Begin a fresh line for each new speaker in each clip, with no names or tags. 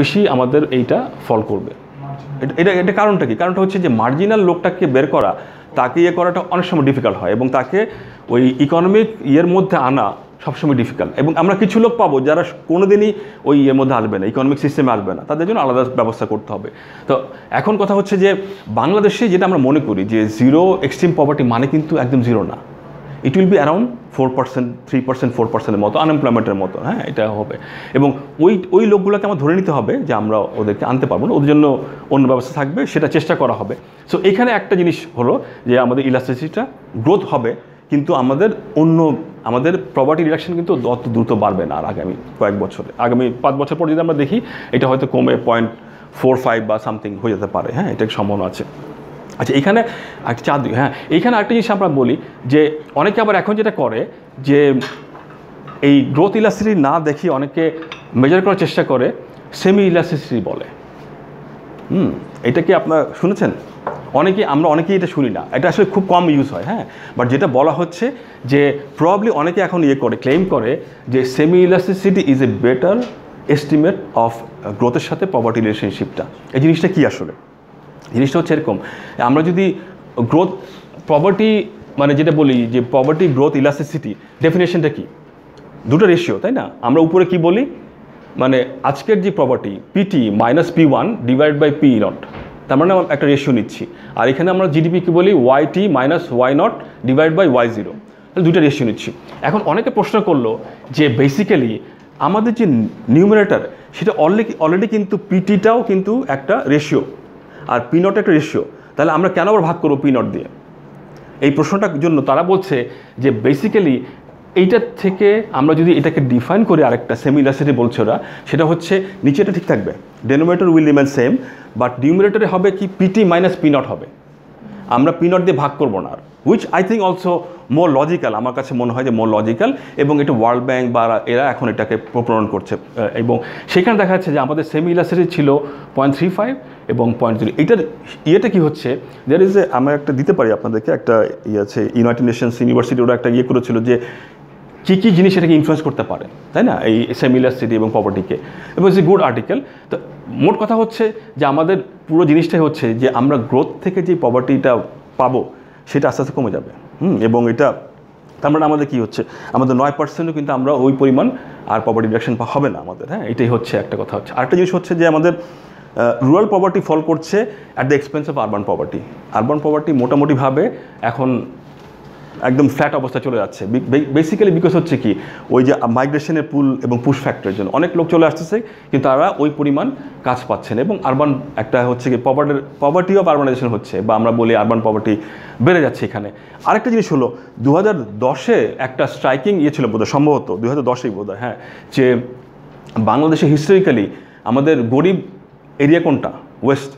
বেশি আমাদের এইটা ফল করবে। এটা- এটা কারণটা কি? কারণটা হচ্ছে যে মার্জিনাল লোকটাকে বের করা, তাকে ইয়ে করাটা অনেক সময় ডিফিকাল্ট হয় এবং তাকে ওই ইকোনমিক ইয়ের মধ্যে আনা সবসময় ডিফিকাল্ট এবং আমরা কিছু লোক পাবো যারা কোনোদিনই ওই ইয়ের মধ্যে আসবে না ইকোনমিক সিস্টেমে আসবে না। তাদের জন্য আলাদা ব্যবস্থা করতে হবে। তো এখন কথা হচ্ছে যে বাংলাদেশে যেটা আমরা মনে করি যে জিরো এক্সট্রিম পভার্টি মানে কিন্তু একদম জিরো না। It will be around four percent three percent four পার্সেন্টের মতো আনএমপ্লয়মেন্টের মতো হ্যাঁ এটা হবে। এবং ওই ওই লোকগুলোকে আমার ধরে নিতে হবে যে আমরা ওদেরকে আনতে পারব না, ওদের জন্য অন্য ব্যবস্থা থাকবে, সেটা চেষ্টা করা হবে। সো এখানে একটা জিনিস হলো যে আমাদের ইলাস্ট্রিসিটিটা গ্রোথ হবে, কিন্তু আমাদের অন্য, আমাদের প্রপার্টি রিডাকশন কিন্তু অত দ্রুত বাড়বে না আর আগামী কয়েক বছরে। আগামী পাঁচ বছর পর যদি আমরা দেখি, এটা হয়তো কমে পয়েন্ট ফোর ফাইভ বা সামথিং হয়ে যেতে পারে হ্যাঁ এটার সম্ভাবনা আছে। আচ্ছা এখানে একটা চাঁদ হ্যাঁ এইখানে একটা জিনিস আমরা বলি যে অনেকে আবার এখন যেটা করে যে এই গ্রোথ ইলাস্ট্রিটি না দেখি অনেকে মেজার করার চেষ্টা করে সেমি ইলাস্ট্রিসিটি বলে। হুম, এটা কি আপনার শুনেছেন? অনেকে, আমরা অনেকেই এটা শুনি না। এটা আসলে খুব কম ইউজ হয় হ্যাঁ বাট যেটা বলা হচ্ছে যে প্রবলি অনেকে এখন ইয়ে করে ক্লেম করে যে semi elasticity is a better estimate of গ্রোথের সাথে প্রপার্টি রিলেশনশিপটা এই জিনিসটা কি আসলে? জিনিসটা হচ্ছে এরকম আমরা যদি গ্রোথ প্রপার্টি মানে যেটা বলি যে প্রপার্টি গ্রোথ ইলাস্টিসিটি ডেফিনেশনটা কি? দুটো রেশিও তাই না? আমরা উপরে কি বলি? মানে আজকের যে property PT minus P one divide by P not তার মানে একটা রেশিও নিচ্ছি। আর এখানে আমরা জিডিপি কি বলি? Y T minus Y naught divide by Y zero তাহলে দুইটা রেশিও নিচ্ছি। এখন অনেকে প্রশ্ন করল যে বেসিক্যালি আমাদের যে নিউমিনেটার সেটা অলরেডি অলরেডি কিন্তু পিটিটাও কিন্তু একটা রেশিও আর পি নট একটা রেশিও তাহলে আমরা কেন আবার ভাগ করব পি নট দিয়ে? এই প্রশ্নটার জন্য তারা বলছে যে বেসিক্যালি এইটার থেকে আমরা যদি এটাকে ডিফাইন করি আরেকটা সেমি ইলাস্ট্রিটি বলছে ওরা, সেটা হচ্ছে নিচেটা ঠিক থাকবে। Denominator will remain same but ডিউমিনেটরে হবে কি পিটি মাইনাস পি নট হবে। আমরা পি নট দিয়ে ভাগ করব না আর। Which I think also more logical আমার কাছে মনে হয় যে মোর লজিক্যাল এবং এটা ওয়ার্ল্ড ব্যাংক বা এরা এখন এটাকে প্রণয়ন করছে এবং সেখানে দেখা যাচ্ছে যে আমাদের সেমি ইলাস্ট্রিটি ছিল পয়েন্ট থ্রি ফাইভ এবং পয়েন্ট জিরো এটার ইয়েটা কী হচ্ছে? দেয়ার ইজ এ আমরা একটা দিতে পারি আপনাদেরকে, একটা ইয়ে আছে ইউনাইটেড নেশনস ইউনিভার্সিটি ওরা একটা ইয়ে করেছিল যে কী কী জিনিস এটাকে ইনফ্লুয়েন্স করতে পারে, তাই না? এই সেমিলার সিটি এবং প্রপার্টিকে এবং ইটস এ গুড আর্টিকেল তো মোট কথা হচ্ছে যে আমাদের পুরো জিনিসটাই হচ্ছে যে আমরা গ্রোথ থেকে যে প্রপার্টিটা পাবো সেটা আস্তে আস্তে কমে যাবে। হুম, এবং এটা তার মানে আমাদের কী হচ্ছে? আমাদের নয় পার্সেন্টও কিন্তু আমরা ওই পরিমাণ আর প্রপার্টি ডিডাকশন হবে না আমাদের হ্যাঁ? এটাই হচ্ছে একটা কথা হচ্ছে। আরেকটা জিনিস হচ্ছে যে আমাদের রুরাল প্রপার্টি ফল করছে at the expense of urban property urban property মোটামুটিভাবে এখন একদম ফ্ল্যাট অবস্থা চলে যাচ্ছে। বেসিক্যালি বিকজ হচ্ছে কি, ওই যে মাইগ্রেশনের পুল এবং পুশ ফ্যাক্টরের জন্য। অনেক লোক চলে আসতেছে, কিন্তু তারা ওই পরিমাণ কাজ পাচ্ছেন এবং আরবান একটা হচ্ছে কি পভার্টির পভার্টি অফ আরবানাইজেশন হচ্ছে বা আমরা বলি আরবান পভার্টি বেড়ে যাচ্ছে এখানে। আরেকটা জিনিস হলো দু হাজার দশে একটা স্ট্রাইকিং ইয়ে ছিল বোধহয়, সম্ভবত দু হাজার দশেই বোধহয় হ্যাঁ যে বাংলাদেশে হিস্টোরিক্যালি আমাদের গরিব এরিয়া কোনটা? ওয়েস্ট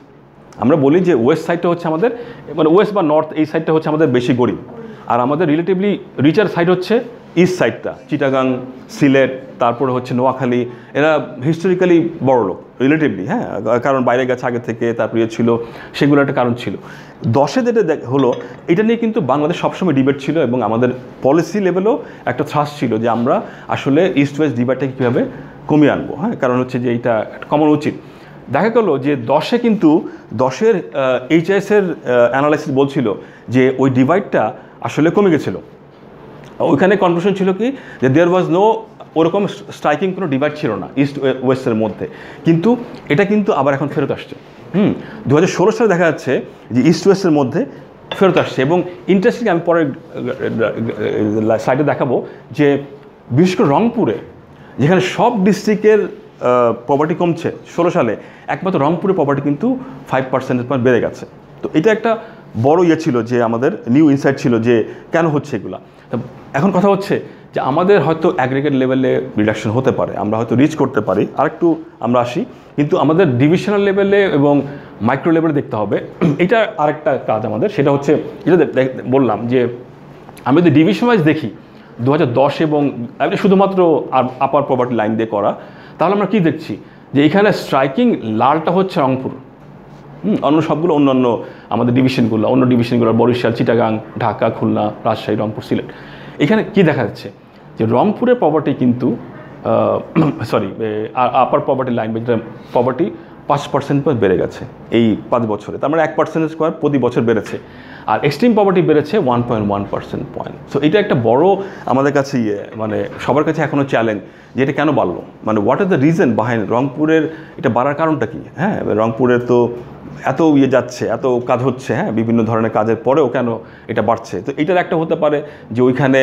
আমরা বলি যে ওয়েস্ট সাইডটা হচ্ছে আমাদের মানে ওয়েস্ট বা নর্থ এই সাইডটা হচ্ছে আমাদের বেশি গরিব। আর আমাদের রিলেটিভলি রিচার সাইড হচ্ছে ইস্ট সাইডটা চিটাগাং সিলেট তারপরে হচ্ছে নোয়াখালী, এরা হিস্টোরিক্যালি বড় লোক রিলেটিভলি হ্যাঁ কারণ বাইরে গেছে আগে থেকে, তারপরে ইয়ে ছিল, সেগুলো একটা কারণ ছিল। দশে যেটা দেখ- হলো, এটা নিয়ে কিন্তু বাংলাদেশ সবসময় ডিবেট ছিল এবং আমাদের পলিসি লেভেলেও একটা থ্রাস ছিল যে আমরা আসলে ইস্ট ওয়েস্ট ডিবেটটাকে কীভাবে কমিয়ে আনব হ্যাঁ কারণ হচ্ছে যে এইটা কমন উচিত। দেখা গেল যে দশে কিন্তু, দশের এইচএসের অ্যানালাইসিস বলছিল যে ওই ডিভাইডটা আসলে কমে গেছিল। ওইখানে কনক্লুশন ছিল কি? যে দেয়ার ওয়াজ নো ওরকম স্ট্রাইকিং কোনো ডিভাইড ছিল না ইস্ট ওয়েস্টের মধ্যে। কিন্তু এটা কিন্তু আবার এখন ফেরত আসছে। হুম? দু হাজার ষোলো সালে দেখা যাচ্ছে যে ইস্ট ওয়েস্টের মধ্যে ফেরত আসছে এবং ইন্টারেস্টিং আমি পরে সাইডে দেখাবো যে বিশেষ করে রংপুরে, যেখানে সব ডিস্ট্রিক্টের প্রপার্টি কমছে, ষোলো সালে, একমাত্র রংপুরে প্রপার্টি কিন্তু ফাইভ পার্সেন্টের বেড়ে গেছে। তো এটা একটা বড় ইয়ে ছিল যে আমাদের নিউ ইনসাইট ছিল যে কেন হচ্ছে এগুলা। এখন কথা হচ্ছে যে আমাদের হয়তো অ্যাগ্রিগেট লেভেলে রিডাকশন হতে পারে, আমরা হয়তো রিচ করতে পারি। আরেকটু আমরা আসি, কিন্তু আমাদের ডিভিশনাল লেভেলে এবং মাইক্রো লেভেলে দেখতে হবে। এটা আরেকটা কাজ আমাদের, সেটা হচ্ছে দে- বললাম যে আমি যদি ডিভিশন ওয়াইজ দেখি দু হাজার দশ এবং এটা শুধুমাত্র আপার প্রপার্টি লাইন দিয়ে করা, তাহলে আমরা কি দেখছি? যে এখানে স্ট্রাইকিং লালটা হচ্ছে রংপুর। অন্য সবগুলো, অন্যান্য আমাদের ডিভিশনগুলো অন্য ডিভিশনগুলো বরিশাল, চিটাগাং, ঢাকা, খুলনা, রাজশাহী, রংপুর, সিলেট। এখানে কি দেখা যাচ্ছে? যে রংপুরের প্রপার্টি কিন্তু সরি আপার পভার্টি লাইন যেটা পভার্টি পাঁচ পার্সেন্ট বেড়ে গেছে এই পাঁচ বছরে। তার মানে এক পার্সেন্ট স্কোয়ার প্রতি বছর বেড়েছে। আর এক্সট্রিম পভার্টি বেড়েছে one point one percent point so এটা একটা বড় আমাদের কাছে ইয়ে মানে সবার কাছে এখনও চ্যালেঞ্জ যে এটা কেন বাড়লো? মানে what is the reason behind রংপুরের, এটা বাড়ার কারণটা কি? হ্যাঁ রংপুরের তো এত ইয়ে যাচ্ছে, এত কাজ হচ্ছে হ্যাঁ বিভিন্ন ধরনের কাজের পরেও কেন এটা বাড়ছে? তো এটার একটা হতে পারে যে ওইখানে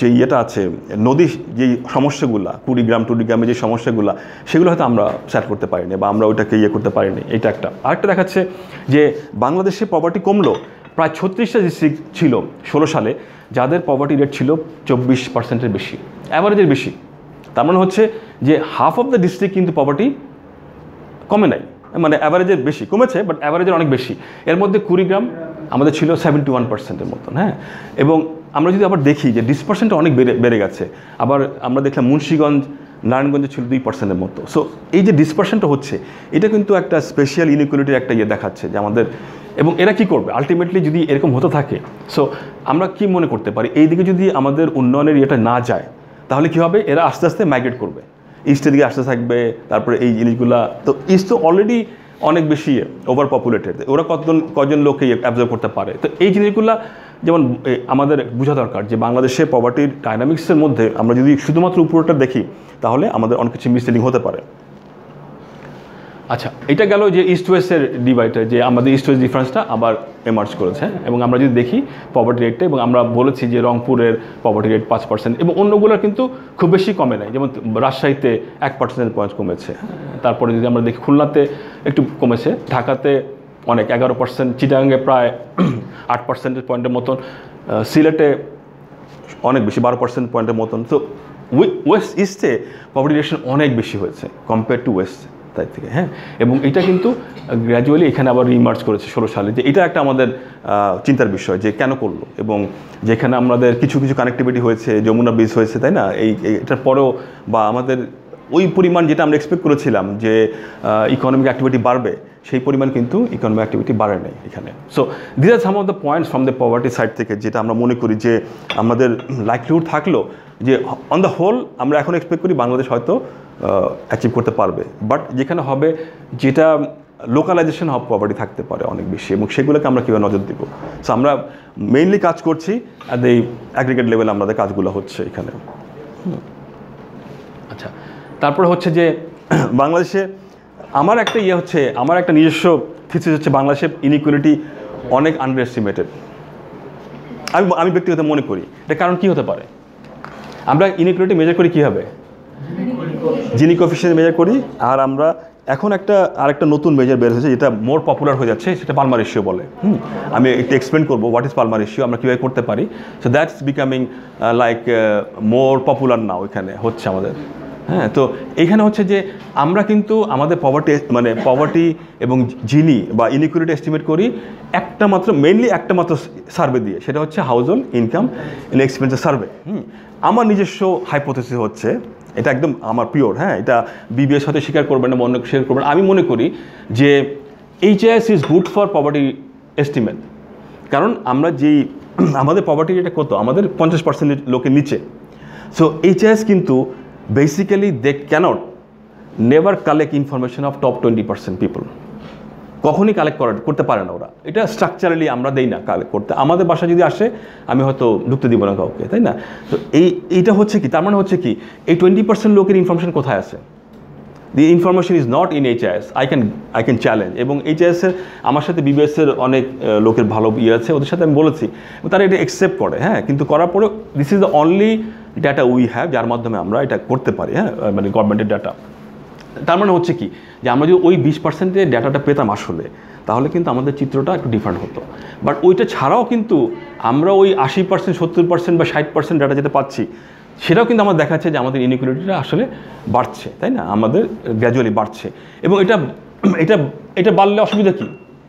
যে ইয়েটা আছে, নদী যেই সমস্যাগুলা, কুড়িগ্রাম, টুড়িগ্রামে যে সমস্যাগুলা, সেগুলো হয়তো আমরা স্যাট করতে পারিনি বা আমরা ওইটাকে ইয়ে করতে পারিনি। এটা একটা। আরেকটা দেখাচ্ছে যে বাংলাদেশে পভার্টি কমলো, প্রায় ছত্রিশটা ডিস্ট্রিক্ট ছিল ষোলো সালে, যাদের পভার্টি রেট ছিল চব্বিশ পার্সেন্টের বেশি অ্যাভারেজের বেশি। তার মানে হচ্ছে যে হাফ অফ দ্য ডিস্ট্রিক্ট কিন্তু পভার্টি কমে নাই। মানে অ্যাভারেজের বেশি, কমেছে বাট অ্যাভারেজের অনেক বেশি। এর মধ্যে কুড়িগ্রাম আমাদের ছিল সেভেন্টি ওয়ান পার্সেন্টের মতন হ্যাঁ? এবং আমরা যদি আবার দেখি যে ডিসপার্সেন্টটা অনেক বেড়ে বেড়ে গেছে, আবার আমরা দেখলাম মুন্সীগঞ্জ, নারায়ণগঞ্জে ছিল দুই পার্সেন্টের মতো। সো এই যে ডিসপার্সেন্টটা হচ্ছে, এটা কিন্তু একটা স্পেশাল ইনইকুয়ালিটির একটা ইয়ে দেখাচ্ছে যে আমাদের, এবং এরা কি করবে? আলটিমেটলি যদি এরকম হতে থাকে সো আমরা কি মনে করতে পারি? এই দিকে যদি আমাদের উন্নয়নের ইয়েটা না যায়, তাহলে কি হবে? এরা আস্তে আস্তে মাইগ্রেট করবে। ইস্টের দিকে আসতে থাকবে, তারপরে এই জিনিসগুলা, তো ইস্ট তো অলরেডি অনেক বেশি ওভার পপুলেটেড ওরা কতজন, কজন লোককে অ্যাবজর্ভ করতে পারে? তো এই জিনিসগুলা যেমন আমাদের বোঝা দরকার যে বাংলাদেশে পভার্টির ডাইনামিক্সের মধ্যে আমরা যদি শুধুমাত্র উপরটা দেখি, তাহলে আমাদের অনেক কিছু মিসলিডিং হতে পারে। আচ্ছা এটা গেল যে ইস্ট ওয়েস্টের ডিভাইডটা যে আমাদের ইস্ট ওয়েস্ট ডিফারেন্সটা আবার এমার্জ করেছে? এবং আমরা যদি দেখি পভার্টি রেটটা এবং আমরা বলেছি যে রংপুরের পভার্টি রেট পাঁচ পার্সেন্ট এবং অন্যগুলোর কিন্তু খুব বেশি কমে নাই, যেমন রাজশাহীতে এক পার্সেন্ট পয়েন্ট কমেছে? তারপরে যদি আমরা দেখি খুলনাতে একটু কমেছে, ঢাকাতে অনেক, এগারো পার্সেন্ট চিটাগাঙ্গে প্রায় আট পার্সেন্টের পয়েন্টের মতন সিলেটে অনেক বেশি, বারো পার্সেন্ট পয়েন্টের মতন, তো ওয়েস্ট ইস্টে পপুলেশন অনেক বেশি হয়েছে কম্পেয়ার টু ওয়েস্ট তাই থেকে হ্যাঁ? এবং এটা কিন্তু গ্র্যাজুয়ালি এখানে আবার রিমার্চ করেছে ষোলো সালে, যে এটা একটা আমাদের চিন্তার বিষয় যে কেন করল এবং যেখানে আমাদের কিছু কিছু কানেক্টিভিটি হয়েছে, যমুনা ব্রিজ হয়েছে, তাই না? এই এটার পরেও বা আমাদের ওই পরিমাণ যেটা আমরা এক্সপেক্ট করেছিলাম যে ইকোনমিক অ্যাক্টিভিটি বাড়বে, সেই পরিমাণ কিন্তু ইকোনমিক অ্যাক্টিভিটি বাড়ে নাই এখানে। So this are some of the points from the poverty side থেকে যেটা আমরা মনে করি যে আমাদের লাইকলিহুড থাকল যে অন দ্য হোল আমরা এখন এক্সপেক্ট করি বাংলাদেশ হয়তো অ্যাচিভ করতে পারবে। বাট যেখানে হবে যেটা লোকালাইজেশন অফ প্রপার্টি থাকতে পারে অনেক বেশি এবং সেগুলোকে আমরা কীভাবে নজর দিব? সো আমরা মেইনলি কাজ করছি অ্যাট এই অ্যাগ্রিগেট লেভেলে আমাদের কাজগুলো হচ্ছে এখানে। আচ্ছা তারপরে হচ্ছে যে বাংলাদেশে আমার একটা ইয়ে হচ্ছে আমার একটা নিজস্ব থিসিস হচ্ছে বাংলাদেশের ইনইকুয়ালিটি অনেক আন্ডার এস্টিমেটেড আমি আমি ব্যক্তিগত মনে করি। এটা কারণ কি হতে পারে? আমরা ইনইকুয়ালিটি মেজার করি কীভাবে? জিনি কোফিসিয়েন্ট মেজার করি, আর আমরা এখন একটা, আরেকটা নতুন মেজার বের হয়েছে, যেটা মোর পপুলার হয়ে যাচ্ছে, সেটা পালমার রেশিও বলে। হুম? আমি একটু এক্সপ্লেন করব হোয়াট ইজ পালমার রেশিও আমরা কীভাবে করতে পারি। So that's becoming like more popular now এখানে, হচ্ছে আমাদের। হ্যাঁ তো এখানে হচ্ছে যে আমরা কিন্তু আমাদের পভার্টি মানে পভার্টি এবং জিনি বা ইনইকুয়ালিটি এস্টিমেট করি, একটা মাত্র মেনলি একটা মাত্র সার্ভে দিয়ে, সেটা হচ্ছে হাউস হোল্ড ইনকাম ইন এক্সপেন্সের সার্ভে হুম? আমার নিজস্ব হাইপোথেসিস হচ্ছে, এটা একদম আমার পিওর হ্যাঁ এটা বিবিএস হয়তো স্বীকার করবেন না অন্য স্বীকার করবেন আমি মনে করি যে HIS is good for poverty estimate কারণ আমরা যেই, আমাদের পভার্টি রেটটা কত? আমাদের পঞ্চাশ পার্সেন্ট লোকের নিচে। সো এইচআইএস কিন্তু basically they can't never collect information of top twenty percent people কখনই কালেক্ট করা করতে পারে না ওরা। এটা স্ট্রাকচারালি আমরা দেই না কালেক্ট করতে। আমাদের বাসা যদি আসে, আমি হয়তো ঢুকতে দিব না কাউকে, তাই না? তো এই, এইটা হচ্ছে কি? তার মানে হচ্ছে কি, এই টোয়েন্টি পার্সেন্ট লোকের ইনফরমেশন কোথায় আছে? The information is not in HIS I can I can challenge এবং এইচআইএসের আমার সাথে বিবিএসের অনেক লোকের ভালো ইয়ে আছে, ওদের সাথে আমি বলেছি। তারা এটা অ্যাকসেপ্ট করে হ্যাঁ? কিন্তু করার পরেও this is the only data we have যার মাধ্যমে আমরা এটা করতে পারি হ্যাঁ? মানে গভর্নমেন্টের ডাটা তার মানে হচ্ছে কি? যে আমরা যদি ওই বিশ পার্সেন্টের ডাটাটা পেতাম আসলে, তাহলে কিন্তু আমাদের চিত্রটা একটু ডিফারেন্ট হতো। বাট ওইটা ছাড়াও কিন্তু আমরা ওই আশি পার্সেন্ট সত্তর পার্সেন্ট বা ষাট পার্সেন্ট ডাটা যেটা পাচ্ছি, সেটাও কিন্তু আমার দেখাচ্ছে যে আমাদের ইনইকুয়ালিটিটা আসলে বাড়ছে, তাই না? আমাদের গ্র্যাজুয়ালি বাড়ছে। এবং এটা এটা এটা বাড়লে অসুবিধা কী?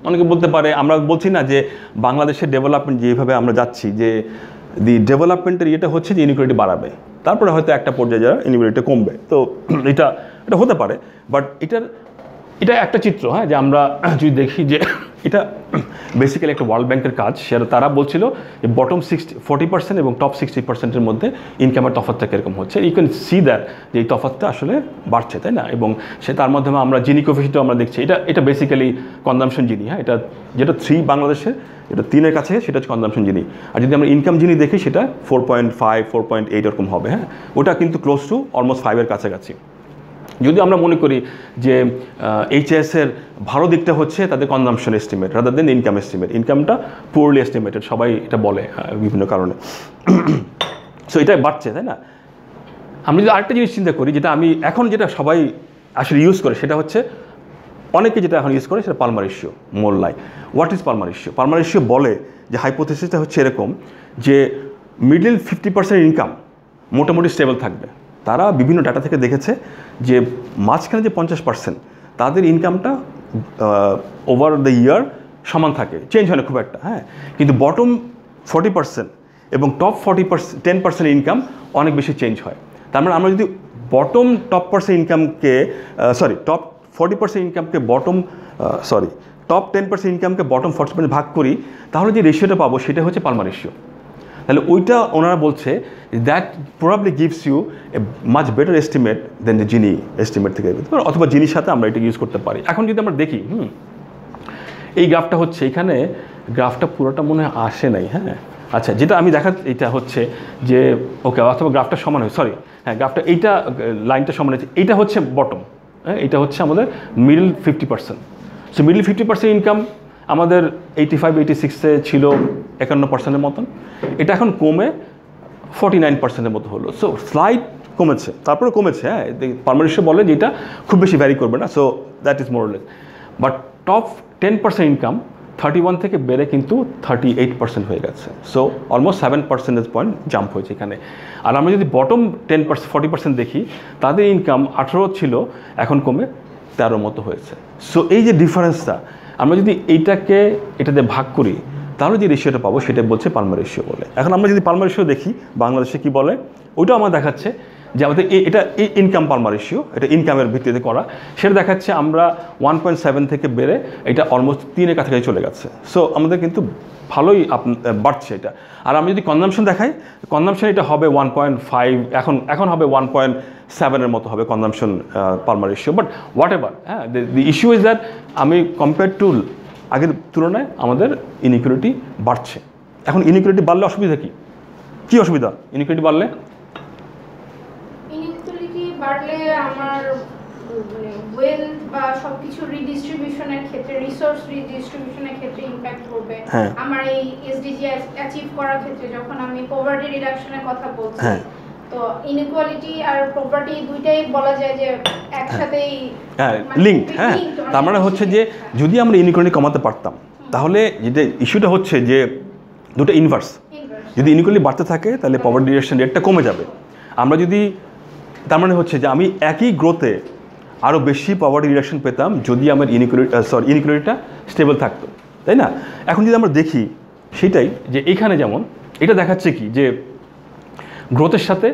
অনেকে বলতে পারে, আমরা বলছি না যে বাংলাদেশের ডেভেলপমেন্ট যেভাবে আমরা যাচ্ছি, যে দি ডেভেলপমেন্টের ইয়েটা হচ্ছে যে ইনইকুয়ালিটি বাড়াবে। তারপরে হয়তো একটা পর্যায়ে যারা ইনইকুয়ালিটি কমবে। তো এটা এটা হতে পারে বাট এটার, এটা একটা চিত্র হ্যাঁ যে আমরা যদি দেখি যে এটা বেসিক্যালি একটা ওয়ার্ল্ড ব্যাংকের কাজ। সেটা, তারা বলছিল যে বটম সিক্সটি ফোর্টি পার্সেন্ট এবং টপ সিক্সটি পার্সেন্টের মধ্যে ইনকামের তফাতটা কীরকম হচ্ছে। ইউ ক্যান সি দ্যাট যে এই তফাতটা আসলে বাড়ছে, তাই না? এবং সে, তার মাধ্যমে আমরা জিনি কোফিসিটাও আমরা দেখছি, এটা এটা বেসিক্যালি কনজামশন জিনি হ্যাঁ এটা, যেটা থ্রি বাংলাদেশে এটা তিনের কাছে, সেটা হচ্ছে কনজামশন জিনি আর যদি আমরা ইনকাম জিনি দেখি, সেটা four point five four point eight এরকম হবে হ্যাঁ? ওটা কিন্তু ক্লোজ টু অলমোস্ট ফাইভের কাছাকাছি। যদি আমরা মনে করি যে এইচএসের ভালো দিকটা হচ্ছে তাদের consumption estimate rather than income estimate ইনকামটা পুরলি এস্টিমেটেড সবাই এটা বলে বিভিন্ন কারণে। সো এটা বাড়ছে, তাই না? আমি যদি আরেকটা জিনিস চিন্তা করি, যেটা আমি এখন যেটা সবাই আসলে ইউজ করে, সেটা হচ্ছে অনেকে যেটা এখন ইউজ করে, সেটা Palmer issue মোল্লাই what is Palma issue Palma issue বলে যে হাইপোথেসিসটা হচ্ছে এরকম যে মিডল ফিফটি পার্সেন্ট ইনকাম মোটামুটি স্টেবল থাকবে। তারা বিভিন্ন ডাটা থেকে দেখেছে যে মাঝখানে যে পঞ্চাশ পার্সেন্ট তাদের ইনকামটা ওভার দ্য ইয়ার সমান থাকে। চেঞ্জ হয় না, খুব একটা হ্যাঁ? কিন্তু বটম ফর্টি পার্সেন্ট এবং top forty percent ten percent income অনেক বেশি চেঞ্জ হয়। তার মানে আমরা যদি বটম টপ পার্সেন্ট ইনকামকে sorry top forty percent ইনকামকে bottom sorry top ten percent ইনকামকে bottom forty percent ভাগ করি, তাহলে যে রেশিওটা পাবো, সেটা হচ্ছে পালমার রেশিও তাহলে ওইটা ওনারা বলছে that probably gives you a much better estimate than the Gini estimate থেকে। অথবা জিনির সাথে আমরা এটা ইউজ করতে পারি। এখন যদি আমরা দেখি, হুম, এই গ্রাফটা হচ্ছে, এখানে গ্রাফটা পুরোটা মনে হয় আসে নাই হ্যাঁ। আচ্ছা যেটা আমি দেখা, এটা হচ্ছে যে ওকে অথবা গ্রাফটা সমান হয় সরি হ্যাঁ গ্রাফটা এইটা লাইনটা সমান হয়েছে, এইটা হচ্ছে বটম হ্যাঁ এটা হচ্ছে আমাদের middle fifty percent so middle fifty percent income আমাদের এইটি ফাইভ এইটি সিক্সে ছিল একান্ন পার্সেন্টের মতন। এটা এখন কমে ফর্টি নাইন পার্সেন্টের মতো হলো। সো স্লাইড কমেছে। তারপরে কমেছে হ্যাঁ? পারমানেন্ট বলে যে এটা খুব বেশি ভ্যারি করবে না। So that is more less but top ten percent income thirty one থেকে বেড়ে কিন্তু থার্টি এইট পার্সেন্ট হয়ে গেছে। So almost seven percentage point jump হয়েছে এখানে। আর আমরা যদি bottom ten percent forty percent দেখি, তাদের ইনকাম আঠেরো ছিল, এখন কমে তেরো মতো হয়েছে। সো এই যে ডিফারেন্সটা আমরা যদি এইটাকে, এটাতে ভাগ করি, তাহলে যে রেশিওটা পাবো সেটা বলছে পালমার রেশিও বলে। এখন আমরা যদি পালমার রেশিও দেখি, বাংলাদেশে কি বলে, ওইটাও আমার দেখাচ্ছে যে আমাদের এটা ইনকাম পালমার রেশিও এটা ইনকামের ভিত্তিতে করা। সেটা দেখাচ্ছে আমরা ওয়ান পয়েন্ট সেভেন থেকে বেড়ে এটা অলমোস্ট তিনের কাছাকাছি চলে গেছে। সো আমাদের কিন্তু ভালোই আপ- বাড়ছে এটা। আর আমি যদি কনজামশন দেখাই কনজামশন এটা হবে ওয়ান পয়েন্ট ফাইভ এখন এখন হবে ওয়ান পয়েন্ট সেভেনের মতো হবে consumption Palma ratio but whatever হ্যাঁ দি ইস্যু ইজ দ্যাট আমি কম্পেয়ার টু আগের তুলনায় আমাদের ইনইকুয়ালিটি বাড়ছে। এখন ইনইকুয়ালিটি বাড়লে অসুবিধা কি? কী অসুবিধা? ইনইকুয়ালিটি বাড়লে?
বাড়লে আমার মানে ওয়েলথ বা সবকিছু রিডিস্ট্রিবিউশনের ক্ষেত্রে রিসোর্স রিডিস্ট্রিবিউশনের ক্ষেত্রে ইমপ্যাক্ট করবে।
হ্যাঁ।
আমার এই এসডিজি অ্যাচিভ করার ক্ষেত্রে যখন আমি পভার্টি রিডাকশনের কথা বলছি
হ্যাঁ।
তো ইনইকুয়ালিটি আর পভার্টি দুইটাই বলা যায় যে একসাথেই
হ্যাঁ
মানে
লিঙ্ক হ্যাঁ তার মানে হচ্ছে যে যদি আমরা ইনইকুয়ালিটি কমাতে পারতাম তাহলে যেটা ইস্যুটা হচ্ছে যে দুটো ইনভার্স
হ্যাঁ,
যদি ইনইকুয়ালি বাড়তে থাকে তাহলে পভার ডিরেকশন রেটটা কমে যাবে। আমরা যদি তার মানে হচ্ছে যে আমি একই গ্রোথে আরও বেশি পাওয়ার ডিরেকশন পেতাম যদি আমার ইনইকুয়ালিটি সরি ইনইকুয়ালিটিটা স্টেবল থাকতো তাই না? এখন যদি আমরা দেখি সেটাই যে এখানে যেমন এটা দেখাচ্ছে কি যে গ্রোথের সাথে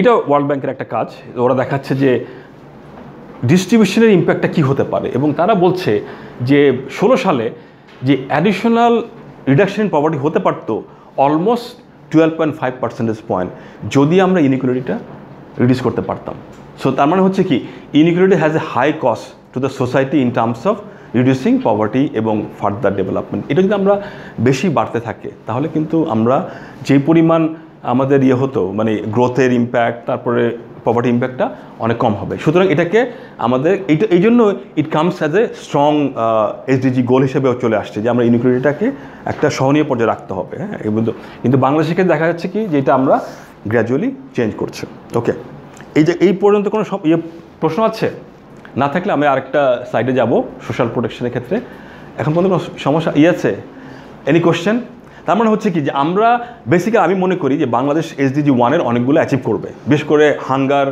এটা ওয়ার্ল্ড ব্যাংকের একটা কাজ। ওরা দেখাচ্ছে যে ডিস্ট্রিবিউশনের ইম্প্যাক্টটা কী হতে পারে এবং তারা বলছে যে ষোলো সালে যে অ্যাডিশনাল রিডাকশন ইন পভার্টি হতে পারতো almost twelve point five percentage point যদি আমরা ইনইকুয়ালিটিটা রিডিউস করতে পারতাম। সো তার মানে হচ্ছে কি inequality has a high cost to the society in terms of reducing poverty এবং ফার্দার ডেভেলপমেন্ট এটা যদি আমরা বেশি বাড়তে থাকে, তাহলে কিন্তু আমরা যে পরিমাণ আমাদের ইয়ে হতো মানে গ্রোথের ইম্প্যাক্ট তারপরে পভার্টি ইম্প্যাক্টটা অনেক কম হবে। সুতরাং এটাকে আমাদের, এইটা, এই জন্য it comes as a strong SDG goal হিসেবেও চলে আসছে, যে আমরা ইনইকুয়ালিটিটাকে একটা সহনীয় পর্যায়ে রাখতে হবে হ্যাঁ? কিন্তু কিন্তু বাংলাদেশের ক্ষেত্রে দেখা যাচ্ছে কি, যে এটা আমরা গ্র্যাজুয়ালি চেঞ্জ করছে। ওকে এই যে, এই পর্যন্ত কোনো সব ইয়ে প্রশ্ন আছে? না থাকলে আমি আরেকটা সাইডে যাব সোশ্যাল প্রোটেকশনের ক্ষেত্রে। এখন পর্যন্ত কোনো সমস্যা ইয়ে আছে? এনি কোশ্চেন তার মানে হচ্ছে কি যে আমরা বেসিক্যালি আমি মনে করি যে বাংলাদেশ এসডিজি ওয়ানের অনেকগুলো অ্যাচিভ করবে। বিশেষ করে hunger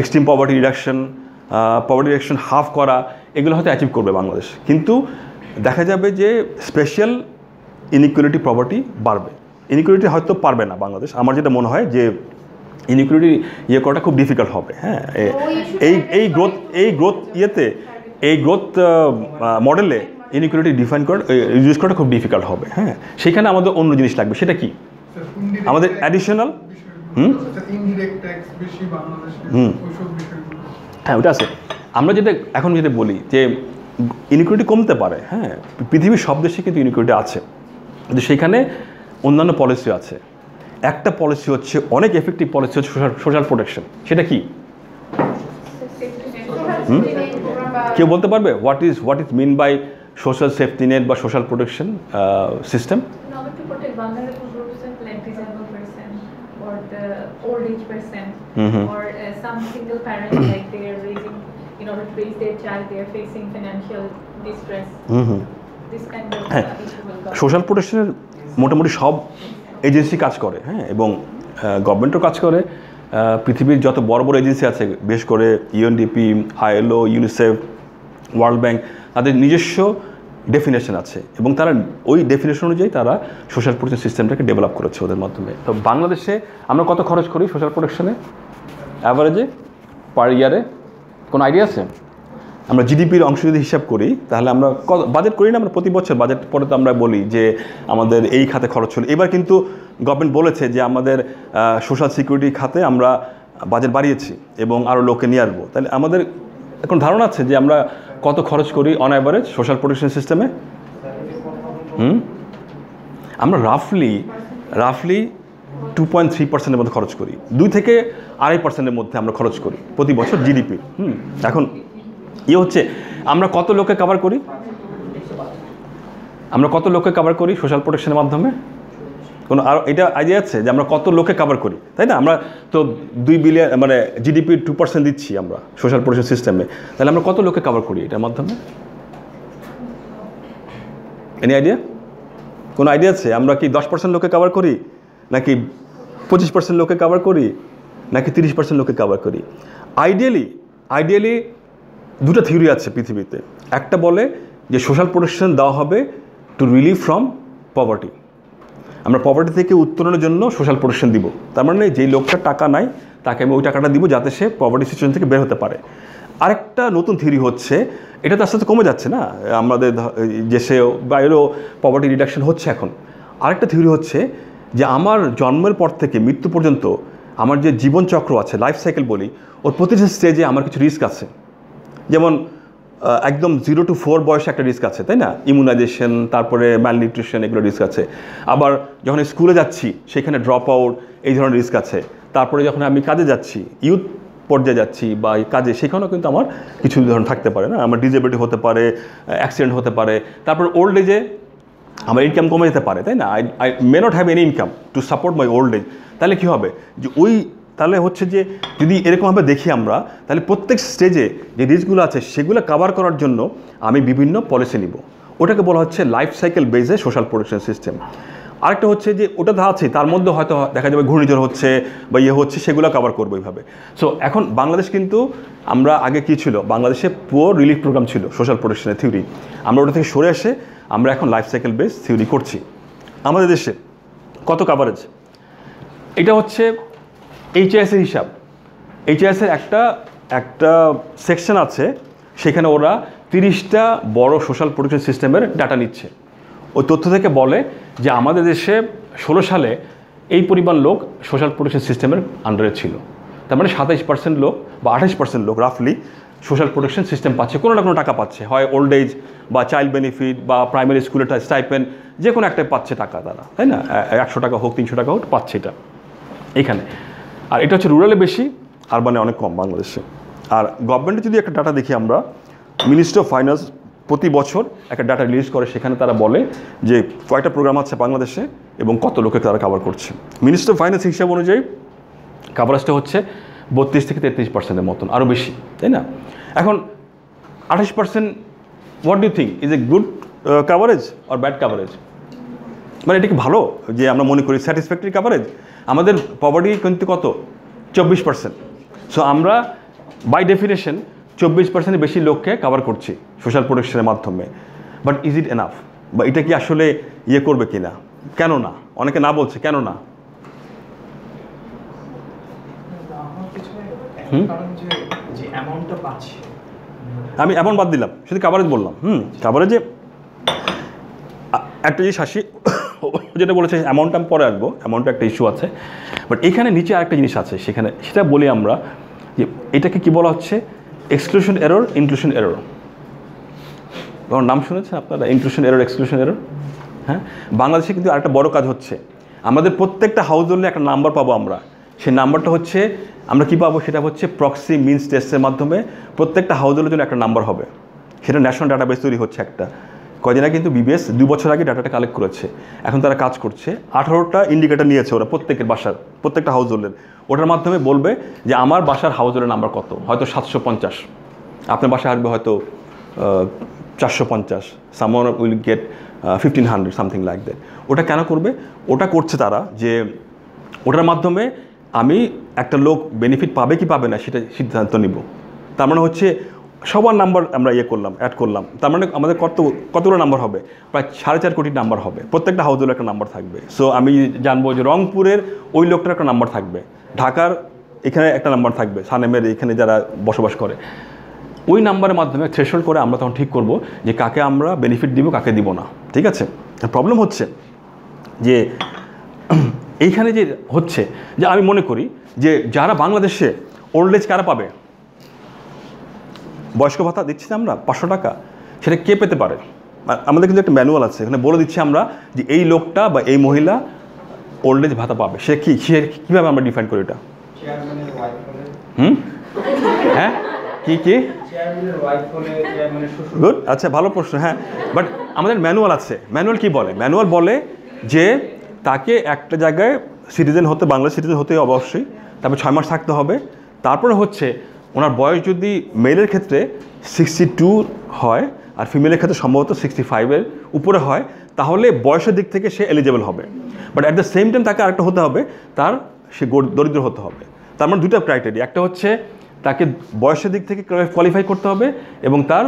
extreme poverty reduction poverty reduction half করা এগুলো হয়তো অ্যাচিভ করবে বাংলাদেশ। কিন্তু দেখা যাবে যে স্পেশাল ইনইকুয়ালিটি প্রপার্টি বাড়বে। ইনইকুয়ালিটি হয়তো পারবে না বাংলাদেশ। আমার যেটা মনে হয় যে ইনইকুয়ালিটি ইয়ে করাটা খুব ডিফিকাল্ট হবে হ্যাঁ? এই এই গ্রোথ এই গ্রোথ ইয়েতে এই গ্রোথ মডেলে ইনইকুয়ালিটি ডিফাইন করা রিডিউস করাটা খুব ডিফিকাল্ট হবে হ্যাঁ? সেখানে আমাদের অন্য জিনিস লাগবে সেটা কি? আমাদের অ্যাডিশনাল হুম?
বেশি বাংলাদেশে
হুম। হ্যাঁ ওটা আছে। আমরা যেটা এখন যেটা বলি যে ইনইকুয়ালিটি কমতে পারে হ্যাঁ? পৃথিবীর সব দেশে কিন্তু ইনইকুয়ালিটি আছে। কিন্তু সেখানে অন্যান্য পলিসি আছে। একটা পলিসি হচ্ছে অনেক এফেক্টিভ পলিসি হচ্ছে সোশ্যাল সোশ্যাল প্রোটেকশন সেটা কি? হুম? কেউ বলতে পারবে? What is what is mean by social safety net বা সোশ্যাল প্রোটেকশন সিস্টেম সোশ্যাল প্রোটেকশনের মোটামুটি সব এজেন্সি কাজ করে হ্যাঁ এবং uh, গভর্নমেন্টও কাজ করে। uh, পৃথিবীর যত বড় বড় এজেন্সি আছে বেশ করে UNDP ILO UNICEF World Bank তাদের নিজস্ব ডেফিনেশন আছে এবং তারা ওই ডেফিনেশন অনুযায়ী তারা সোশ্যাল প্রোটেকশন সিস্টেমটাকে ডেভেলপ করেছে ওদের মাধ্যমে। তো বাংলাদেশে আমরা কত খরচ করি সোশ্যাল প্রোটেকশনে অ্যাভারেজে পার ইয়ারে কোনো আইডিয়া আছে? আমরা জিডিপির অংশ যদি হিসাব করি, তাহলে আমরা বাজেট করি না আমরা প্রতি বছর বাজেট পরে তো আমরা বলি যে আমাদের এই খাতে খরচ হলো। এবার কিন্তু গভর্নমেন্ট বলেছে যে আমাদের সোশ্যাল সিকিউরিটি খাতে আমরা বাজেট বাড়িয়েছি এবং আরও লোকে নিয়ে আসব। তাহলে আমাদের এখন ধারণা আছে যে আমরা কত খরচ করি অন অ্যাভারেজ সোশ্যাল প্রোটেকশন সিস্টেমে হুম? আমরা রাফলি রাফলি টু পয়েন্ট থ্রি পার্সেন্টের মধ্যে খরচ করি। দুই থেকে আড়াই পার্সেন্টের মধ্যে আমরা খরচ করি প্রতি বছর জিডিপি হুম? এখন ইয়ে হচ্ছে, আমরা কত লোককে কভার করি? আমরা কত লোককে কভার করি সোশ্যাল প্রোটেকশনের মাধ্যমে? কোনো আর এটা আইডিয়া আছে যে আমরা কত লোকে কভার করি, তাই না? আমরা তো দুই বিলিয়ন মানে জিডিপি টু পার্সেন্ট দিচ্ছি আমরা সোশ্যাল প্রোটেকশন সিস্টেমে তাহলে আমরা কত লোককে কভার করি এটার মাধ্যমে? এনি আইডিয়া কোনো আইডিয়া আছে? আমরা কি দশ পার্সেন্ট লোকে কভার করি, নাকি পঁচিশ পার্সেন্ট লোকে কাভার করি, নাকি তিরিশ পার্সেন্ট লোকে কভার করি? আইডিয়ালি আইডিয়ালি দুটো থিওরি আছে পৃথিবীতে। একটা বলে যে সোশ্যাল প্রোটেকশন দেওয়া হবে টু রিলিভ ফ্রম পভার্টি আমরা পভার্টি থেকে উত্তরণের জন্য সোশ্যাল প্রোটেকশন দিব। তার মানে যেই লোকটা টাকা নাই, তাকে আমি ওই টাকাটা দিব যাতে সে পভার্টি সিচুয়েশন থেকে বের হতে পারে। আরেকটা নতুন থিওরি হচ্ছে, এটা তো আস্তে আস্তে কমে যাচ্ছে না? আমাদের দেশে বাইরেও পভার্টি রিডাকশন হচ্ছে এখন। আরেকটা থিওরি হচ্ছে যে আমার জন্মের পর থেকে মৃত্যু পর্যন্ত আমার যে জীবনচক্র আছে লাইফ সাইকেল বলি, ওর প্রতিটা স্টেজে আমার কিছু রিস্ক আছে। যেমন একদম জিরো টু ফোর বয়সে একটা রিস্ক আছে, তাই না? ইমিউনাইজেশন তারপরে ম্যালনিউট্রিশন এগুলো রিস্ক আছে। আবার যখন স্কুলে যাচ্ছি, সেখানে ড্রপ আউট এই ধরনের রিস্ক আছে। তারপরে যখন আমি কাজে যাচ্ছি ইউথ পর্যায়ে যাচ্ছি বা কাজে, সেখানেও কিন্তু আমার কিছু ধরনের থাকতে পারে, না? আমার ডিজেবিলিটি হতে পারে অ্যাক্সিডেন্ট হতে পারে। তারপর ওল্ড এজে আমার ইনকাম কমে যেতে পারে, তাই না? I I may not have any income to support my old age তাহলে কী হবে? যে ওই তাহলে হচ্ছে যে যদি এরকমভাবে দেখি আমরা, তাহলে প্রত্যেক স্টেজে যে রিস্কগুলো আছে সেগুলো কাভার করার জন্য আমি বিভিন্ন পলিসি নিব। ওটাকে বলা হচ্ছে life cycle based social protection system আরেকটা হচ্ছে যে ওটা ধা আছে তার মধ্যে হয়তো দেখা যাবে ঘূর্ণিঝড় হচ্ছে বা ইয়ে হচ্ছে, সেগুলো কভার করব এইভাবে। সো এখন বাংলাদেশ কিন্তু আমরা আগে কী ছিল? বাংলাদেশে পুয়ার রিলিফ প্রোগ্রাম ছিল সোশ্যাল প্রোটেকশনের থিওরি আমরা ওটা থেকে সরে এসে আমরা এখন লাইফ সাইকেল বেস থিওরি করছি। আমাদের দেশে কত কাভারেজ এটা হচ্ছে এইচআইএসের হিসাব। এইচআইএসের একটা একটা সেকশন আছে, সেখানে ওরা তিরিশটা বড় সোশ্যাল প্রোটেকশন সিস্টেমের ডাটা নিচ্ছে। ওই তথ্য থেকে বলে যে আমাদের দেশে ষোলো সালে এই পরিমাণ লোক সোশ্যাল প্রোটেকশন সিস্টেমের আন্ডারে ছিল। তার মানে সাতাইশ পার্সেন্ট লোক বা আঠাশ পার্সেন্ট লোক রাফলি সোশ্যাল প্রোটেকশন সিস্টেম পাচ্ছে, কোনো না কোনো টাকা পাচ্ছে। হয় ওল্ড এজ বা চাইল্ড বেনিফিট বা প্রাইমারি স্কুলের স্টাইপেন যে কোনো একটা পাচ্ছে টাকা তারা, তাই না? একশো টাকা হোক, তিনশো টাকা হোক, পাচ্ছে এটা। এখানে। আর এটা হচ্ছে রুরালে বেশি আরবানে অনেক কম বাংলাদেশে। আর গভর্নমেন্টে যদি একটা ডাটা দেখি আমরা মিনিস্ট্রি অফ ফাইন্যান্স প্রতি বছর একটা ডাটা রিলিজ করে, সেখানে তারা বলে যে কয়টা প্রোগ্রাম আছে বাংলাদেশে এবং কত লোকে তারা কভার করছে। মিনিস্ট্রি অফ ফাইন্যান্স হিসাব অনুযায়ী কাভারেজটা হচ্ছে বত্রিশ থেকে তেত্রিশ পার্সেন্টের মতন আরও বেশি, তাই না? এখন আঠাশ percent what do think is a good coverage R bad coverage মানে এটা কি ভালো যে আমরা মনে করি স্যাটিসফ্যাক্টরি কাভারেজ আমাদের পভার্টি কিন্তু কত? চব্বিশ পার্সেন্ট সো আমরা বাই ডেফিনেশন চব্বিশ পার্সেন্টের বেশি লোককে কভার করছি সোশ্যাল প্রোটেকশনের মাধ্যমে। বাট ইজ ইট এনাফ বা এটা কি আসলে ইয়ে করবে কি না কেন না? অনেকে না বলছে, কেন না? আমি এমন বাদ দিলাম, শুধু কাভারেজ বললাম। হুম কাভারেজে একটা জিনিস আসি। যেটা বলেছে অ্যামাউন্ট আমি পরে আসব অ্যামাউন্টটা একটা ইস্যু আছে। বাট এখানে নিচে আরেকটা জিনিস আছে, সেখানে সেটা বলি আমরা যে এটাকে কি বলা হচ্ছে? এক্সক্লুশন এরর ইনক্লুশন এরর তোমার নাম শুনেছেন আপনারা? ইনক্লুশন এরর এক্সক্লুশন এরর হ্যাঁ? বাংলাদেশে কিন্তু আরেকটা বড় কাজ হচ্ছে। আমাদের প্রত্যেকটা হাউস হোল্ডে একটা নাম্বার পাবো আমরা। সেই নাম্বারটা হচ্ছে, আমরা কি পাবো? সেটা হচ্ছে প্রক্সি মিনস টেস্টের মাধ্যমে প্রত্যেকটা হাউস হোল্ডের জন্য একটা নাম্বার হবে। সেটা ন্যাশনাল ডাটাবেস তৈরি হচ্ছে একটা। কয়দিন আগে কিন্তু বিবিএস দুই বছর আগে ডাটাটা কালেক্ট করেছে। এখন তারা কাজ করছে। আঠারোটা ইন্ডিকেটার নিয়েছে ওরা প্রত্যেকের বাসার, প্রত্যেকটা হাউস হোল্ডের ওটার মাধ্যমে বলবে যে আমার বাসার হাউস হোল্ডের নাম্বার কত? হয়তো সাতশো পঞ্চাশ। আপনার বাসায় আসবে হয়তো চারশো পঞ্চাশ। Someone will get fifteen hundred something like that ওটা কেন করবে? ওটা করছে তারা যে ওটার মাধ্যমে আমি একটা লোক বেনিফিট পাবে কি পাবে না সেটা সিদ্ধান্ত নিব। তার মানে হচ্ছে সবার নাম্বার আমরা ইয়ে করলাম অ্যাড করলাম। তার মানে আমাদের কত, কতগুলো নাম্বার হবে? প্রায় সাড়ে চার কোটি নাম্বার হবে। প্রত্যেকটা হাউসের একটা নাম্বার থাকবে। সো আমি জানব যে রংপুরের ওই লোকটার একটা নাম্বার থাকবে। ঢাকার এখানে একটা নাম্বার থাকবে। সানেমের এখানে যারা বসবাস করে। ওই নাম্বারের মাধ্যমে থ্রেশল করে আমরা তখন ঠিক করব যে কাকে আমরা বেনিফিট দিব, কাকে দিব না। ঠিক আছে? প্রবলেম হচ্ছে যে এইখানে যে হচ্ছে, যে আমি মনে করি যে যারা বাংলাদেশে ওল্ড এজ কারা পাবে? বয়স্ক ভাতা দিচ্ছি না আমরা পাঁচশো টাকা সেটা কে পেতে পারে? আমাদের কিন্তু একটা ম্যানুয়াল আছে এখানে বলে দিচ্ছি আমরা যে এই লোকটা বা এই মহিলা ওল্ড এজ ভাতা পাবে সে কি সে কীভাবে আমরা ডিফাইন করি এটা? হুম? হ্যাঁ? কি কি? গুড আচ্ছা ভালো প্রশ্ন হ্যাঁ। বাট আমাদের ম্যানুয়াল আছে ম্যানুয়াল কি বলে? ম্যানুয়াল বলে যে তাকে একটা জায়গায় সিটিজেন হতে বাংলা সিটিজেন হতে অবশ্যই তারপর ছয় মাস থাকতে হবে তারপরে হচ্ছে ওনার বয়স যদি মেলের ক্ষেত্রে সিক্সটি টু হয় আর ফিমেলের ক্ষেত্রে সম্ভবত সিক্সটি ফাইভের উপরে হয় তাহলে বয়সের দিক থেকে সে এলিজেবল হবে। But at the same time তাকে আরেকটা হতে হবে তার সে দরিদ্র হতে হবে। তার মানে দুটো ক্রাইটেরিয়া একটা হচ্ছে তাকে বয়সের দিক থেকে কোয়ালিফাই করতে হবে এবং তার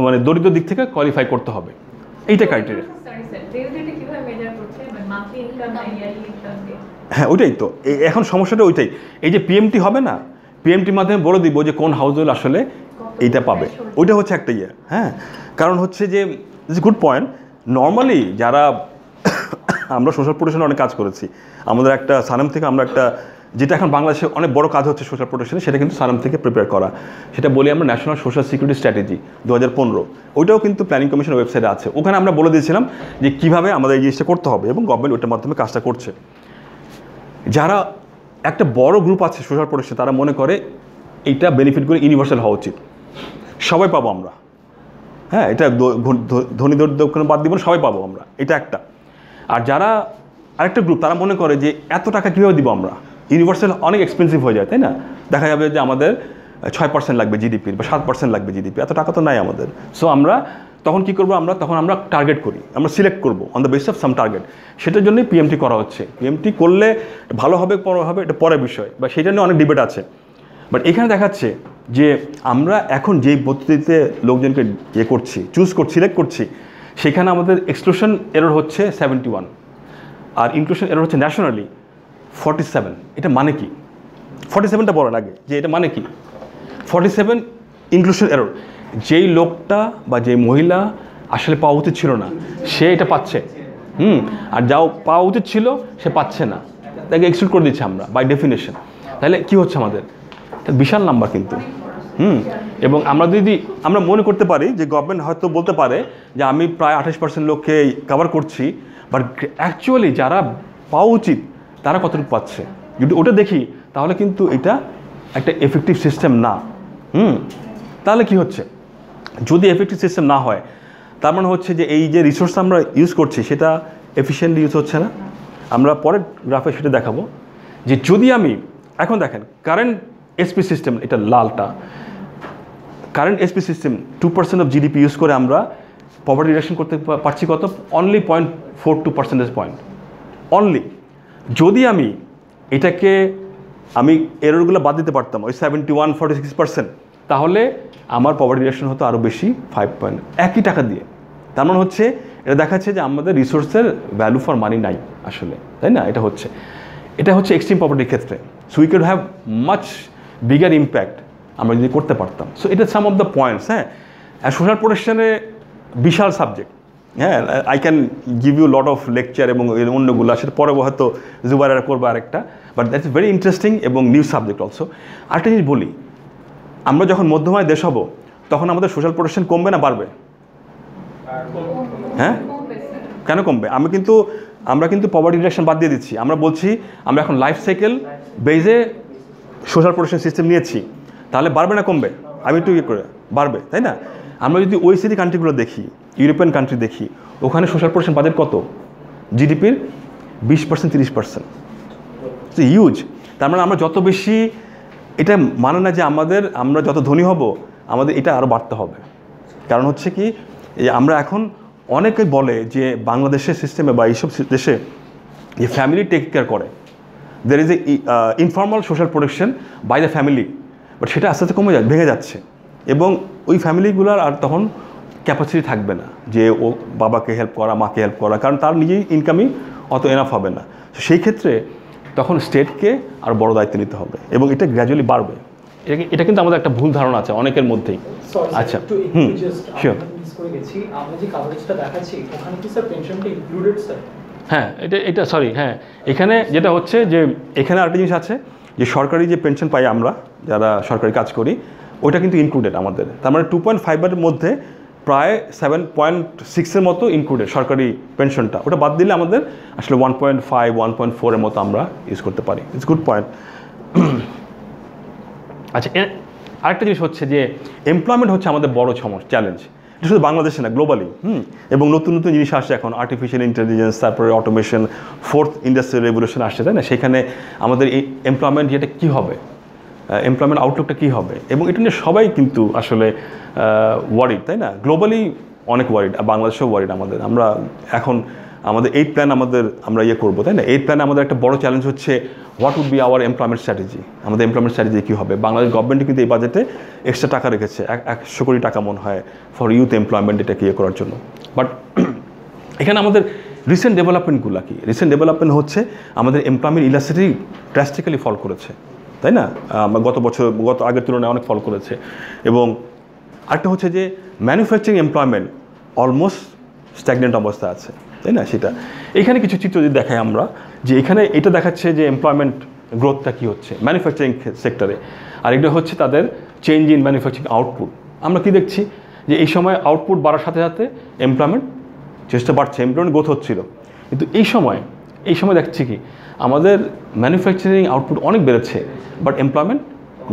মানে দরিদ্র দিক থেকে কোয়ালিফাই করতে হবে। এইটা ক্রাইটেরিয়া
মানে
হ্যাঁ ওইটাই তো। এই- এখন সমস্যাটা ওইটাই। এই যে পিএমটি হবে না পিএমটির মাধ্যমে বলে দিব যে কোন হাউস হোল্ড আসলে এইটা পাবে। ওইটা হচ্ছে একটা ইয়ে হ্যাঁ? কারণ হচ্ছে যে ইটস গুড পয়েন্ট নর্মালি যারা আমরা সোশ্যাল প্রোটেকশনে অনেক কাজ করেছি, আমাদের একটা সানাম থেকে আমরা একটা, যেটা এখন বাংলাদেশে অনেক বড় কাজ হচ্ছে সোশ্যাল প্রোটেকশনে সেটা কিন্তু সানাম থেকে প্রিপেয়ার করা। সেটা বলি আমরা ন্যাশনাল সোশ্যাল সিকিউরিটি স্ট্র্যাটেজি দু হাজার পনেরো। ওইটাও কিন্তু প্ল্যানিং কমিশনের ওয়েবসাইটে আছে। ওখানে আমরা বলে দিয়েছিলাম যে কীভাবে আমাদের এই জিনিসটা করতে হবে এবং গভর্নমেন্ট ওইটার মাধ্যমে কাজটা করছে। যারা একটা বড় গ্রুপ আছে সোশ্যাল প্রোটেকশন তারা মনে করে এইটা বেনিফিটগুলো ইউনিভার্সাল হওয়া উচিত। সবাই পাবো আমরা। হ্যাঁ এটা ধনী দরিদ্র বাদ দিব সবাই পাবো আমরা। এটা একটা। আর যারা আরেকটা গ্রুপ তারা মনে করে যে এত টাকা কীভাবে দিব আমরা? ইউনিভার্সাল অনেক এক্সপেন্সিভ হয়ে যায়, তাই না? দেখা যাবে যে আমাদের ছয় পার্সেন্ট লাগবে জিডিপির বা সাত পার্সেন্ট লাগবে জিডিপি এত টাকা তো নাই আমাদের। সো আমরা তখন কি করব আমরা? তখন আমরা টার্গেট করি। আমরা সিলেক্ট করব on the base of some target সেটার জন্যই পিএমটি করা হচ্ছে। পিএমটি করলে ভালো হবে, পরে হবে, এটা পরের বিষয়। বা সেটা নিয়ে অনেক ডিবেট আছে। বাট এখানে দেখাচ্ছে যে আমরা এখন যেই পদ্ধতিতে লোকজনকে ইয়ে করছি চুজ করছি সিলেক্ট করছি, সেখানে আমাদের এক্সক্লুশন এরর হচ্ছে সেভেন্টি ওয়ান আর ইনক্লুশন এরর হচ্ছে ন্যাশনালি ফর্টি সেভেন এটা মানে কি? ফর্টি সেভেনটা বলার আগে যে এটা মানে কি? ফর্টি সেভেন ইনক্লুশন এরর যেই লোকটা বা যেই মহিলা আসলে পাওয়া উচিত ছিল না, সে এটা পাচ্ছে। হুম, আর যাও পাওয়া উচিত ছিল, সে পাচ্ছে না। তাকে এক্সক্লুড করে দিচ্ছি আমরা বাই ডেফিনেশন তাহলে কি হচ্ছে আমাদের? বিশাল নাম্বার কিন্তু। হুম, এবং আমরা যদি, আমরা মনে করতে পারি যে গভর্নমেন্ট হয়তো বলতে পারে যে আমি প্রায় আঠাশ পার্সেন্ট লোককে কভার করছি বাট অ্যাকচুয়ালি যারা পাওয়া উচিত, তারা কতটুকু পাচ্ছে? যদি ওটা দেখি, তাহলে কিন্তু এটা একটা এফেক্টিভ সিস্টেম না। হুম, তাহলে কি হচ্ছে? যদি এফেক্টিভ সিস্টেম না হয়, তার মানে হচ্ছে যে এই যে রিসোর্স আমরা ইউজ করছি, সেটা এফিসিয়েন্টলি ইউজ হচ্ছে না। আমরা পরের গ্রাফে সেটা দেখাবো যে যদি আমি, এখন দেখেন কারেন্ট এসপি সিস্টেম এটা লালটা। Current SP system two percent of GDP use করে আমরা পভার্টি রিডাকশন করতে পারছি কত? Only point four two percentage point only যদি আমি এটাকে, আমি এররগুলো বাদ দিতে পারতাম, ওই seventy one forty six percent তাহলে আমার পভার্টি রিডাকশন হতো আরও বেশি ফাইভ পয়েন্ট একই টাকা দিয়ে। তার মানে হচ্ছে, এটা দেখাচ্ছে যে আমাদের রিসোর্সের ভ্যালু ফর মানি নাই আসলে, তাই না? এটা হচ্ছে। এটা হচ্ছে এক্সট্রিম প্রপার্টির ক্ষেত্রে। So we could have much bigger impact আমরা যদি করতে পারতাম। সো এটা সাম অফ দ্য পয়েন্টস হ্যাঁ? সোশ্যাল প্রোটেকশনে বিশাল সাবজেক্ট হ্যাঁ I can give you lot of lecture এবং অন্যগুলো সেটা পরে হয়তো জুবাইরা করব আরেকটা। বাট দ্যাটস ভেরি ইন্টারেস্টিং এবং নিউ সাবজেক্ট অলসো আরেকটা জিনিস বলি আমরা যখন মধ্যমায় দেশ হব, তখন আমাদের সোশ্যাল প্রোটেকশন কমবে না বাড়বে? হ্যাঁ? কেন কমবে? আমি কিন্তু, আমরা কিন্তু পভার্টি রিডাকশন বাদ দিয়ে দিচ্ছি। আমরা বলছি, আমরা এখন life cycle based social protection system নিয়েছি। তাহলে বাড়বে না কমবে? আমি একটু ইয়ে করে, বাড়বে, তাই না? আমরা যদি ওইসিডি কান্ট্রিগুলো দেখি ইউরোপিয়ান কান্ট্রি দেখি, ওখানে সোশ্যাল প্রোটেকশন বাজেট কত? জিডিপির বিশ পার্সেন্ট তিরিশ পার্সেন্ট ইউজ তার মানে আমরা যত বেশি এটা মানে না যে আমাদের, আমরা যত ধনী হব, আমাদের এটা আরও বাড়তে হবে। কারণ হচ্ছে কি আমরা এখন অনেকে বলে যে বাংলাদেশের সিস্টেমে বা এইসব দেশে যে ফ্যামিলি টেক কেয়ার করে। There is a informal social protection by the family but সেটা আস্তে আস্তে কমে যা ভেঙে যাচ্ছে। এবং ওই ফ্যামিলিগুলোর আর তখন ক্যাপাসিটি থাকবে না যে ও বাবাকে হেল্প করা, মাকে হেল্প করা, কারণ তার নিজেই ইনকামই অত এনাফ হবে না। সেই ক্ষেত্রে তখন স্টেটকে আর বড় দায়িত্ব নিতে হবে এবং এটা গ্র্যাজুয়ালি বাড়বে। এটা এটা কিন্তু আমাদের একটা ভুল ধারণা আছে অনেকের মধ্যেই। আচ্ছা হুম
একটু জাস্ট
শিওর
আমরা মিস করে গেছি। আমরা যে কাভারেজটা দেখাচ্ছি ওখানে কি স্যার পেনশনটা ইনক্লুডেড স্যার
হ্যাঁ এটা এটা সরি হ্যাঁ। এখানে যেটা হচ্ছে যে এখানে আরেকটা জিনিস আছে যে সরকারি যে পেনশন পাই আমরা যারা সরকারি কাজ করি ওটা কিন্তু ইনক্লুডেড আমাদের। তার মানে টু পয়েন্ট ফাইভের মধ্যে প্রায় সেভেন পয়েন্ট সিক্সের মতো ইনক্লুডেড সরকারি পেনশনটা ওটা বাদ দিলে আমাদের আসলে one point five one point ফোরের মতো আমরা ইউজ করতে পারি। ইটস গুড পয়েন্ট আচ্ছা আরেকটা জিনিস হচ্ছে যে এমপ্লয়মেন্ট হচ্ছে আমাদের বড় সমস্যা চ্যালেঞ্জ এটা শুধু বাংলাদেশে না গ্লোবালি হুম? এবং নতুন নতুন জিনিস আসছে এখন আর্টিফিশিয়াল ইন্টেলিজেন্স তারপরে অটোমেশন ফোর্থ ইন্ডাস্ট্রিয়াল রেভলিউশন আসছে, তাই না? সেখানে আমাদের এই এমপ্লয়মেন্ট যেটা কী হবে? এমপ্লয়মেন্ট আউটলুকটা কী হবে? এবং এটা নিয়ে সবাই কিন্তু আসলে ওয়ারিড তাই না? গ্লোবালি অনেক ওয়ারিড বাংলাদেশেও ওয়ারিড আমাদের। আমরা এখন আমাদের এইট প্ল্যান আমাদের, আমরা ইয়ে করব, তাই না? এইট প্ল্যান আমাদের একটা বড় চ্যালেঞ্জ হচ্ছে what would be our employment strategy আমাদের এমপ্লয়মেন্ট স্ট্র্যাটেজি কী হবে? বাংলাদেশ গভর্নমেন্ট কিন্তু এই বাজেটে এক্সট্রা টাকা রেখেছে, এক- একশো কোটি টাকা মনে হয় ফর ইউথ এমপ্লয়মেন্ট এটাকে ইয়ে করার জন্য। বাট এখানে আমাদের রিসেন্ট ডেভেলপমেন্টগুলো কি? রিসেন্ট ডেভেলপমেন্ট হচ্ছে, আমাদের এমপ্লয়মেন্ট ইলাস্ট্রিটি ড্রাস্টিক্যালি ফল করেছে। তাই না? গত বছর, গত আগের তুলনায় অনেক ফল করেছে। এবং আরেকটা হচ্ছে যে ম্যানুফ্যাকচারিং এমপ্লয়মেন্ট অলমোস্ট স্ট্যাগনেন্ট অবস্থা আছে, তাই না? সেটা। এখানে কিছু চিত্র যদি দেখাই আমরা, যে এখানে এটা দেখাচ্ছে যে এমপ্লয়মেন্ট গ্রোথটা কী হচ্ছে ম্যানুফ্যাকচারিং সেক্টরে আর এটা হচ্ছে তাদের চেঞ্জ ইন ম্যানুফ্যাকচারিং আউটপুট আমরা কি দেখছি? যে এই সময় আউটপুট বাড়ার সাথে সাথে এমপ্লয়মেন্ট চেষ্টা বাড়ছে এমপ্লয়মেন্ট গ্রোথ হচ্ছিল। কিন্তু এই সময় এই সময় দেখছি কি? আমাদের ম্যানুফ্যাকচারিং আউটপুট অনেক বেড়েছে বাট এমপ্লয়মেন্ট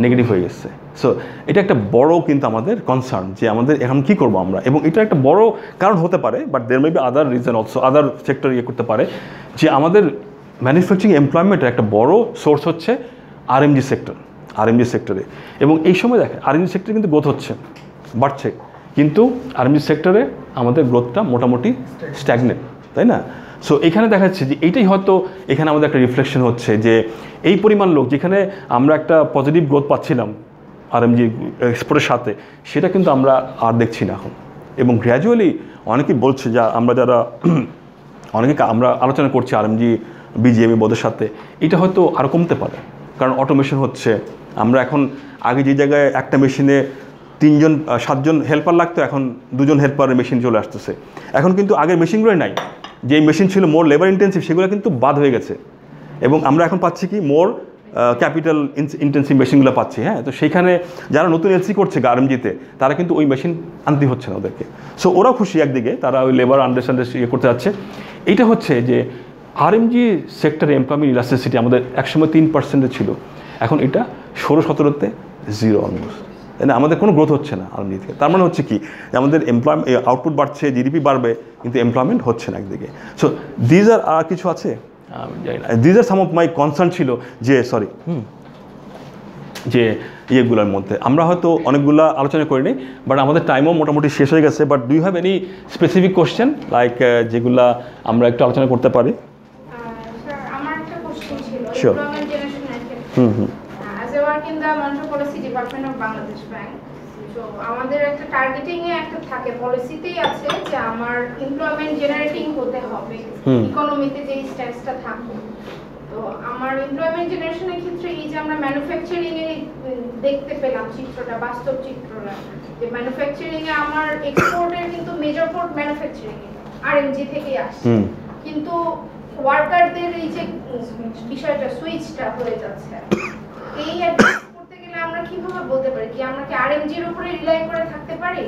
নেগেটিভ হয়ে গেছে। সো এটা একটা বড় কিন্তু আমাদের কনসার্ন যে আমাদের এখন কী করব আমরা? এবং এটা একটা বড় কারণ হতে পারে but there may be other reason also other sector ইয়ে করতে পারে, যে আমাদের ম্যানুফ্যাকচারিং এমপ্লয়মেন্টের একটা বড় সোর্স হচ্ছে আরএমজি সেক্টর আরএমজি সেক্টরে এবং এই সময় দেখে আরএমজি সেক্টরে কিন্তু গ্রোথ হচ্ছে, বাড়ছে, কিন্তু আরএমজি সেক্টরে আমাদের গ্রোথটা মোটামুটি স্ট্যাগনেট তাই না? সো এখানে দেখা যাচ্ছে যে এইটাই হয়তো এখানে আমাদের একটা রিফ্লেকশন হচ্ছে যে এই পরিমাণ লোক যেখানে আমরা একটা পজিটিভ গ্রোথ পাচ্ছিলাম আরএমজি এক্সপোর্টের সাথে, সেটা কিন্তু আমরা আর দেখছি না এখন। এবং গ্র্যাজুয়ালি অনেকেই বলছে যা আমরা যারা অনেকে আমরা আলোচনা করছি আরএমজি বিজিএমই বোধের সাথে, এটা হয়তো আরও কমতে পারে। কারণ অটোমেশন হচ্ছে, আমরা এখন আগে যে জায়গায় একটা মেশিনে তিনজন সাতজন হেল্পার লাগতো, এখন দুজন হেল্পারের মেশিন চলে আসতেছে। এখন কিন্তু আগের মেশিনগুলোই নাই। যে মেশিন ছিল মোর লেবার ইন্টেন্সিভ সেগুলো কিন্তু বাদ হয়ে গেছে। এবং আমরা এখন পাচ্ছি কি মোর ক্যাপিটাল ইন্টেন্সিভ মেশিনগুলো পাচ্ছি হ্যাঁ? তো সেইখানে যারা নতুন এলসি করছে গার্মজিতে তারা কিন্তু ওই মেশিন আনতে হচ্ছে না ওদেরকে। সো ওরাও খুশি একদিকে, তারা ওই লেবার আন্ডারস্ট্যান্ডার ইয়ে করতে যাচ্ছে। এইটা হচ্ছে যে আরএমজি সেক্টরে এমপ্লয়মেন্ট ইলাস্টিসিটি আমাদের একসময় তিন পার্সেন্টে ছিল। এখন এটা ষোলো সতেরোতে জিরো অলমোস্ট না আমাদের কোনো গ্রোথ হচ্ছে না আরএমজি থেকে। তার মানে হচ্ছে কি যে আমাদের এমপ্লয়মেন্ট আউটপুট বাড়ছে জিডিপি বাড়বে কিন্তু এমপ্লয়মেন্ট হচ্ছে না একদিকে। সো দিজ আর আর কিছু আছে? These are some of my concern ছিল যে সরি হুম। যে ইয়েগুলোর মধ্যে। আমরা হয়তো অনেকগুলো আলোচনা করিনি বাট আমাদের টাইমও মোটামুটি শেষ হয়ে গেছে। But do have any specific question like যেগুলা আমরা একটু আলোচনা করতে পারি? হুম
আমার আমাদের একটা টার্গেটিং এ একটা থাকে পলিসিতেই আছে যে আমার এমপ্লয়মেন্ট জেনারেটিং হতে হবে ইকোনমিতে যে স্ট্যাটসটা থাকবে তো আমার এমপ্লয়মেন্ট জেনারেশনের ক্ষেত্রে এই যে আমরা ম্যানুফ্যাকচারিং এ দেখতে পেলাম চিত্রটা বাস্তব চিত্রটা যে ম্যানুফ্যাকচারিং এ আমার এক্সপোর্টের কিন্তু মেজর পোর্ট ম্যানুফ্যাকচারিং এ আরএমজি থেকেই আসছে। কিন্তু ওয়ার্কারদের এই যে বিষয়টা সুইচটা হয়ে যাচ্ছে। এই আমরা কীভাবে বলতে পারি? কি আমরা কি আরএমজির উপরে রিলাই করে থাকতে পারি?